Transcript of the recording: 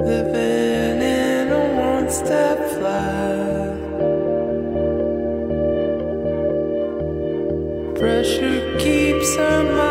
Living in a one step flat. Pressure keeps her mind.